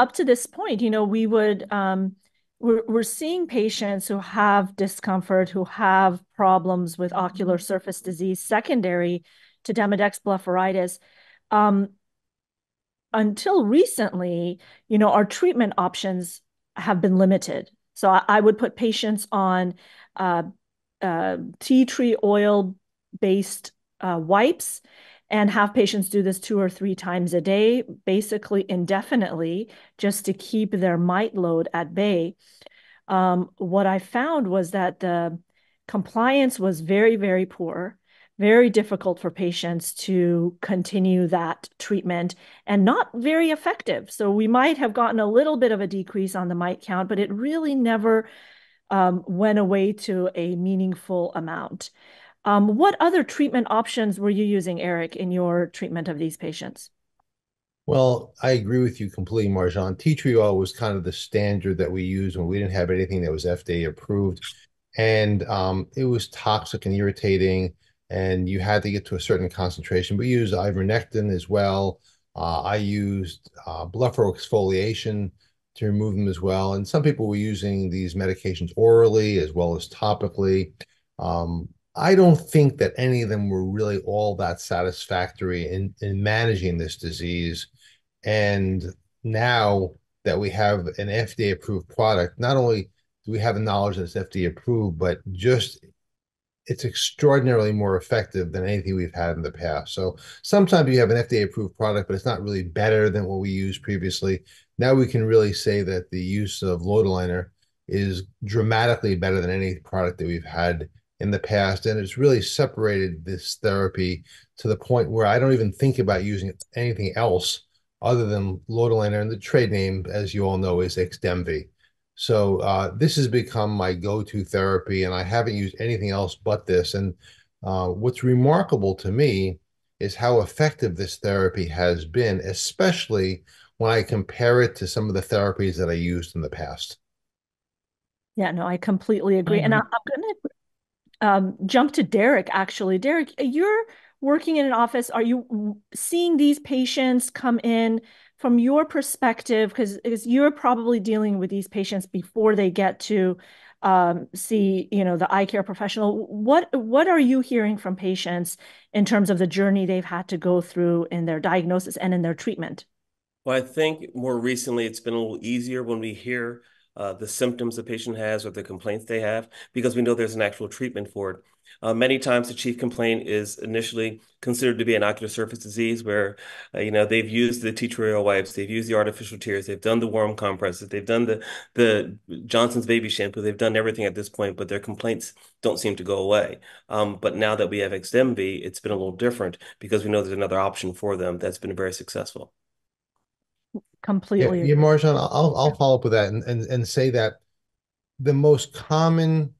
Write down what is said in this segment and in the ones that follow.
up to this point, you know, we would um, we're seeing patients who have discomfort, who have problems with ocular mm-hmm. surface disease secondary to Demodex blepharitis. Um, until recently, you know, our treatment options have been limited. So I would put patients on uh, uh, tea tree oil-based uh, wipes and have patients do this two or three times a day, basically indefinitely, just to keep their mite load at bay. Um, what I found was that the compliance was very, very poor, very difficult for patients to continue that treatment, and not very effective. So we might have gotten a little bit of a decrease on the mite count, but it really never um, went away to a meaningful amount. Um, what other treatment options were you using, Eric, in your treatment of these patients? Well, I agree with you completely, Marjan. Tea tree oil was kind of the standard that we used when we didn't have anything that was FDA approved, and um, it was toxic and irritating, and you had to get to a certain concentration. We used ivermectin as well. Uh, I used uh, blepharoexfoliation exfoliation to remove them as well, and some people were using these medications orally as well as topically. Um, I don't think that any of them were really all that satisfactory in managing this disease. And now that we have an FDA-approved product, not only do we have the knowledge that it's FDA-approved, but just it's extraordinarily more effective than anything we've had in the past. So sometimes you have an FDA-approved product, but it's not really better than what we used previously. Now, we can really say that the use of lotilaner is dramatically better than any product that we've had in the past, and it's really separated this therapy to the point where I don't even think about using anything else other than lotilaner, and the trade name, as you all know, is XDEMVY. So, uh, this has become my go-to therapy, and I haven't used anything else but this. And, uh, what's remarkable to me is how effective this therapy has been, especially when I compare it to some of the therapies that I used in the past. Yeah, no, I completely agree. And mm-hmm. I'm gonna jump to Derrick, actually. Derrick, you're working in an office. Are you seeing these patients come in from your perspective? Because you're probably dealing with these patients before they get to um, see, you know, the eye care professional. What what are you hearing from patients in terms of the journey they've had to go through in their diagnosis and in their treatment? Well, I think more recently it's been a little easier when we hear Uh, the symptoms the patient has or the complaints they have, because we know there's an actual treatment for it. Uh, many times the chief complaint is initially considered to be an ocular surface disease, where, uh, you know, they've used the oil wipes, they've used the artificial tears, they've done the warm compresses, they've done the the Johnson's Baby shampoo, they've done everything at this point, but their complaints don't seem to go away. Um, but now that we have XDEMVY, it's been a little different because we know there's another option for them that's been very successful. Completely. Yeah, Marjan, I'll follow up with that and say that the most common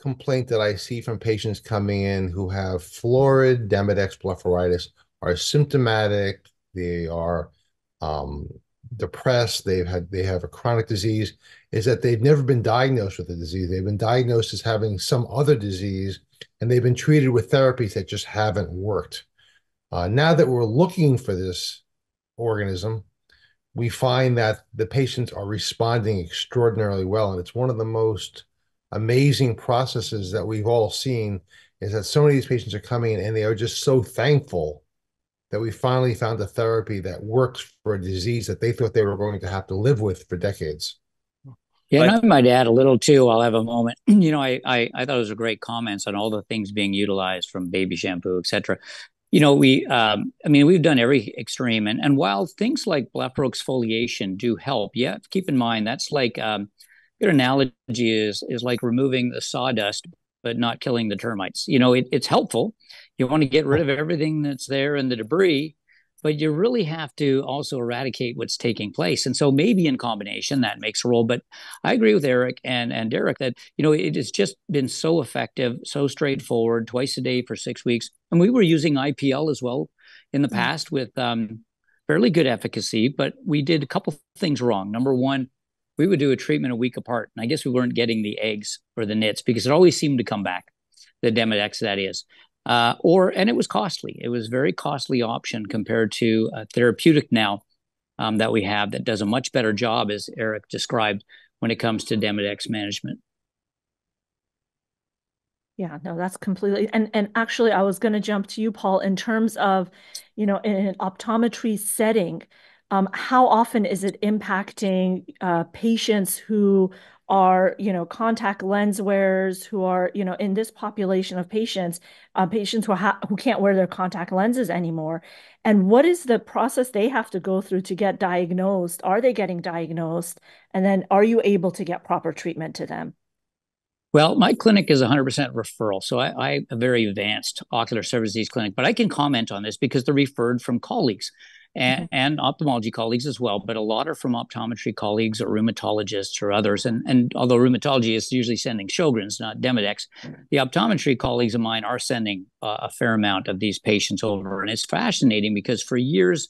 complaint that I see from patients coming in who have florid Demodex blepharitis are symptomatic, they are um, depressed, they have had they have a chronic disease, is that they've never been diagnosed with the disease. They've been diagnosed as having some other disease, and they've been treated with therapies that just haven't worked. Uh, now that we're looking for this organism, we find that the patients are responding extraordinarily well, and it's one of the most amazing processes that we've all seen, is that so many of these patients are coming in, and they are just so thankful that we finally found a therapy that works for a disease that they thought they were going to have to live with for decades. Yeah, and I might add a little, too. I'll have a moment. You know, I I thought those were great comments on all the things being utilized, from baby shampoo, et cetera. You know, we, um, I mean, we've done every extreme, and and while things like blepharoexfoliation do help, yeah, keep in mind, that's like, um, a good analogy is is like removing the sawdust but not killing the termites. You know, it's helpful. You want to get rid of everything that's there and the debris, but you really have to also eradicate what's taking place, and so maybe in combination, that makes a role. But I agree with Eric and and Derrick that, you know, it has just been so effective, so straightforward, twice a day for six weeks. And we were using IPL as well in the mm-hmm. past with um, fairly good efficacy, but we did a couple things wrong. Number one, we would do a treatment a week apart, and I guess we weren't getting the eggs or the nits because it always seemed to come back, the Demodex, that is. Or and it was costly. It was a very costly option compared to a therapeutic now. um, that we have that does a much better job, as Eric described, when it comes to Demodex management. Yeah, no, that's completely and and actually I was going to jump to you, Paul, in terms of, you know, in an optometry setting, um, how often is it impacting uh, patients who are, you know, contact lens wearers who are, you know, in this population of patients, uh, patients who ha who can't wear their contact lenses anymore, and what is the process they have to go through to get diagnosed? Are they getting diagnosed, and then are you able to get proper treatment to them? Well, my clinic is 100% referral. So I, I a very advanced ocular surface disease clinic, but I can comment on this because they're referred from colleagues and, mm-hmm. and ophthalmology colleagues as well. But a lot are from optometry colleagues or rheumatologists or others. And, and although rheumatology is usually sending Sjogren's, not Demodex, the optometry colleagues of mine are sending uh, a fair amount of these patients over. And it's fascinating because for years,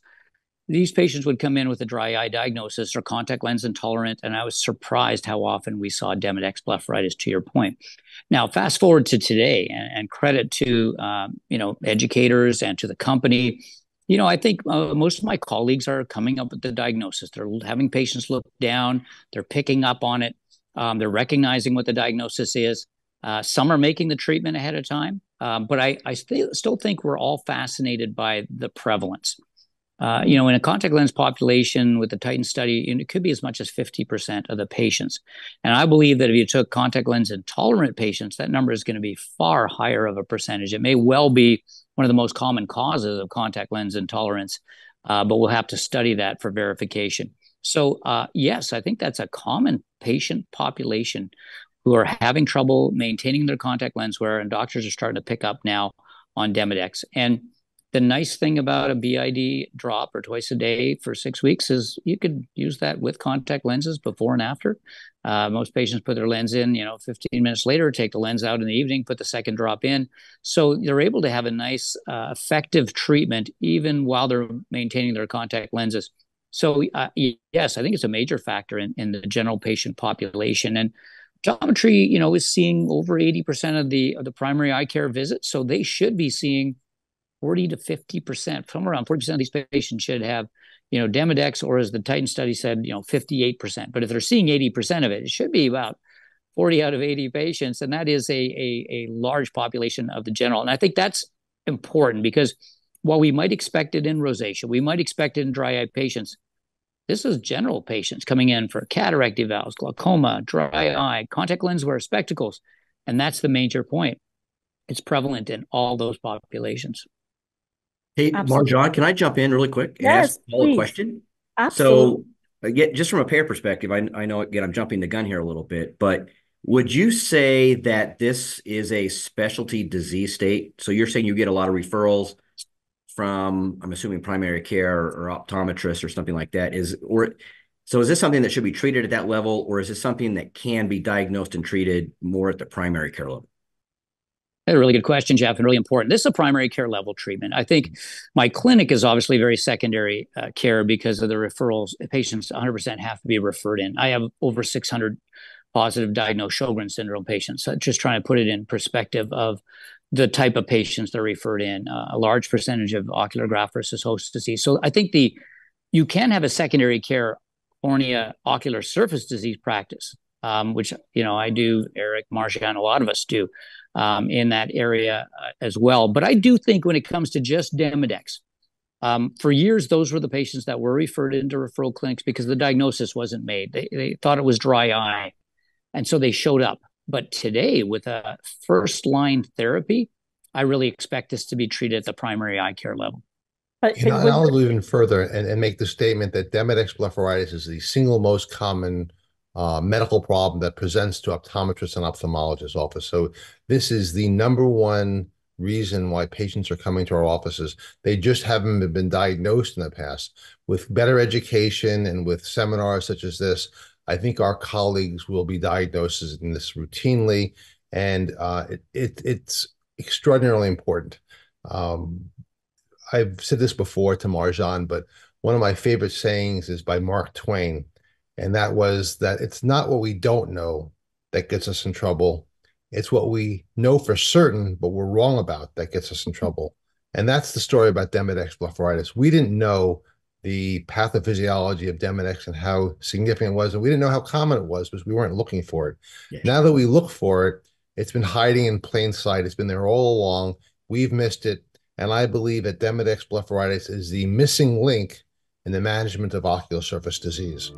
these patients would come in with a dry eye diagnosis or contact lens intolerant, and I was surprised how often we saw Demodex blepharitis. To your point, now fast forward to today, and, and credit to um, you know educators and to the company. You know, I think uh, most of my colleagues are coming up with the diagnosis. They're having patients look down. They're picking up on it. Um, they're recognizing what the diagnosis is. Uh, some are making the treatment ahead of time, um, but I, I st- still think we're all fascinated by the prevalence. Uh, you know, in a contact lens population with the Titan study, it could be as much as 50% of the patients. And I believe that if you took contact lens intolerant patients, that number is going to be far higher of a percentage. It may well be one of the most common causes of contact lens intolerance, uh, but we'll have to study that for verification. So, uh, yes, I think that's a common patient population who are having trouble maintaining their contact lens wear, and doctors are starting to pick up now on Demodex. And the nice thing about a BID drop or twice a day for six weeks is you could use that with contact lenses before and after. Uh, most patients put their lens in, you know, 15 minutes later, take the lens out in the evening, put the second drop in. So they're able to have a nice, uh, effective treatment even while they're maintaining their contact lenses. So uh, yes, I think it's a major factor in, in the general patient population. And optometry, you know, is seeing over 80% of the of the primary eye care visits. So they should be seeing 40 to 50%, somewhere around 40% of these patients should have, you know, Demodex, or as the Titan study said, you know, 58%. But if they're seeing 80% of it, it should be about 40 out of 80 patients. And that is a, a, a large population of the general. And I think that's important because while we might expect it in rosacea, we might expect it in dry eye patients. This is general patients coming in for cataract evals, glaucoma, dry eye, contact lens wear, spectacles. And that's the major point. It's prevalent in all those populations. Hey, Absolutely. Marjan, can I jump in really quick and yes, ask Paul a question? Absolutely. Uh, so, again, just from a payer perspective, I, I know again I'm jumping the gun here a little bit, but would you say that this is a specialty disease state? So you're saying you get a lot of referrals from, I'm assuming primary care or, or optometrists or something like that. Is or so is this something that should be treated at that level, or is this something that can be diagnosed and treated more at the primary care level? A really good question, Jeff, and really important. This is a primary care level treatment. I think my clinic is obviously very secondary uh, care because of the referrals. Patients 100% have to be referred in. I have over 600 positive diagnosed Sjogren syndrome patients. So just trying to put it in perspective of the type of patients that are referred in. Uh, a large percentage of ocular graft versus host disease. So I think the you can have a secondary care cornea ocular surface disease practice, um, which you know I do, Eric, Marjan, a lot of us do um, in that area uh, as well. But I do think when it comes to just Demodex, um, for years, those were the patients that were referred into referral clinics because the diagnosis wasn't made. They, they thought it was dry eye. And so they showed up. But today, with a first line therapy, I really expect this to be treated at the primary eye care level. But, you know, I'll go even further and, and make the statement that Demodex blepharitis is the single most common uh, medical problem that presents to optometrists and ophthalmologists office. So this is the number one reason why patients are coming to our offices. They just haven't been diagnosed in the past. With better education and with seminars such as this, I think our colleagues will be diagnosed in this routinely, and uh, it, it, it's extraordinarily important. Um, I've said this before to Marjan, but one of my favorite sayings is by Mark Twain and that was that it's not what we don't know that gets us in trouble. It's what we know for certain, but we're wrong about that gets us in mm-hmm. trouble. And that's the story about Demodex blepharitis. We didn't know the the pathophysiology of Demodex and how significant it was. And we didn't know how common it was because we weren't looking for it. Yeah. Now that we look for it, it's been hiding in plain sight. It's been there all along. We've missed it. And I believe that Demodex blepharitis is the missing link in the management of ocular surface disease.